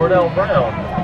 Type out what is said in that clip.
Cordell Brown.